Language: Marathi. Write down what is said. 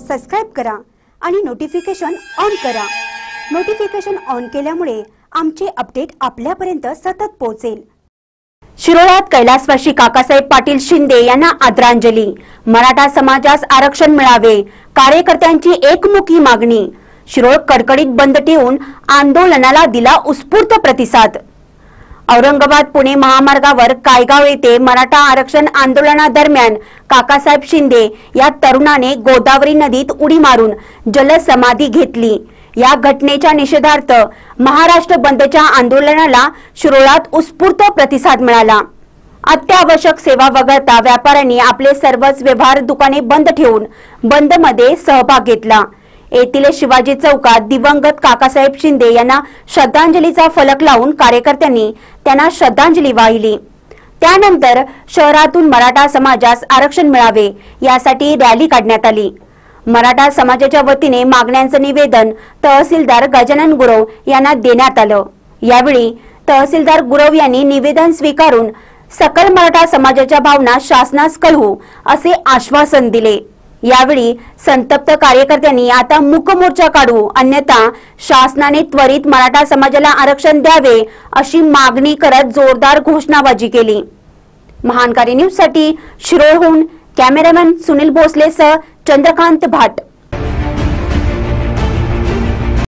सबस्क्राईब करा आणि नोटिफिकेशन ऑन करा. नोटिफिकेशन ऑन केल्यामुळे आमचे अपडेट आपल्यापर्यंत सतत पोहोचेल. शिरोळात कैलासवासी काकासाहेब पाटील शिंदे यांना आदरांजली. मराठा समाजास आरक्षण मिळावे कार्यकर्त्यांची एकमुखी मागणी. शिरोळ कडकडीत बंद ठेवून आंदोलनाला दिला उत्स्फूर्त प्रतिसाद. औरंगाबाद पुणे महामार्गावर कायगाव येथे मराठा आरक्षण आंदोलनादरम्यान काकासाहेब शिंदे या तरुणाने गोदावरी नदीत उडी मारून जलसमाधी घेतली. या घटनेच्या निषेधार्थ महाराष्ट्र बंदच्या आंदोलनाला शिरोळात उत्स्फूर्त प्रतिसाद मिळाला. अत्यावश्यक सेवा वगळता व्यापाऱ्यांनी आपले सर्वच व्यवहार दुकाने बंद ठेवून बंदमध्ये सहभाग घेतला. येथील शिवाजी चौकात दिवंगत काकासाहेब शिंदे यांना श्रद्धांजलीचा फलक लावून कार्यकर्त्यांनी त्यांना श्रद्धांजली वाहिली. त्यानंतर शहरातून मराठा समाजास आरक्षण मिळावे यासाठी रॅली काढण्यात आली. मराठा समाजाच्या वतीने मागण्यांचं निवेदन तहसीलदार गजानन गुरव यांना देण्यात आलं. यावेळी तहसीलदार गुरव यांनी निवेदन स्वीकारून सकल मराठा समाजाच्या भावना शासनास कळवू असे आश्वासन दिले. यावेळी संतप्त कार्यकर्त्यांनी आता मूक मोर्चा काढू अन्यथा शासनाने त्वरित मराठा समाजाला आरक्षण द्यावे अशी मागणी करत जोरदार घोषणाबाजी केली. महानकारी न्यूजसाठी शिरोळहून कॅमेरामॅन सुनील भोसलेसह चंद्रकांत भाट.